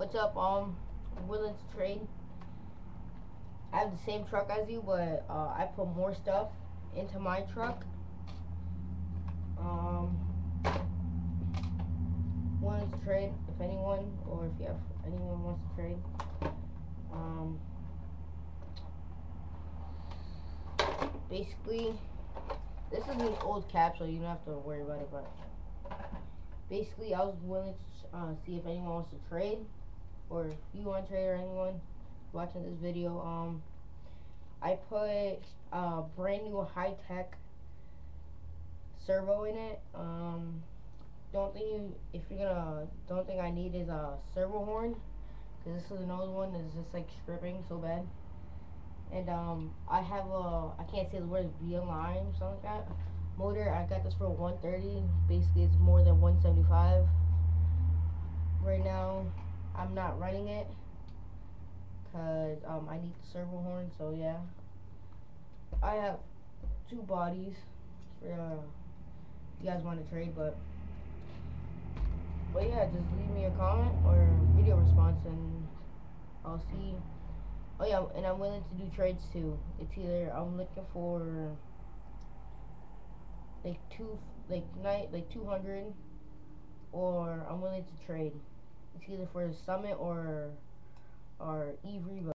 What's up? Um, I'm willing to trade. I have the same truck as you, but uh, I put more stuff into my truck. Um, willing to trade if anyone, or if you have anyone wants to trade. Um, basically, this is an old cap, so you don't have to worry about it. But basically, I was willing to uh, see if anyone wants to trade, or if you want to trade, or anyone watching this video. Um, I put a brand new high tech servo in it. Um, don't think you, if you're gonna, don't think I need is a servo horn, cause this is an old one that's just like stripping so bad. And um, I have a, I can't say the word or something like that. Motor, I got this for 130. Basically, it's more than 175. Right now, I'm not running it because um, I need the servo horn. So yeah, I have two bodies for uh, you guys want to trade, but but yeah, just leave me a comment or video response and I'll see. Oh yeah, and I'm willing to do trades too. It's either I'm looking for like two, like night, like 200, or I'm willing to trade. It's either for the summit or or E-Revo.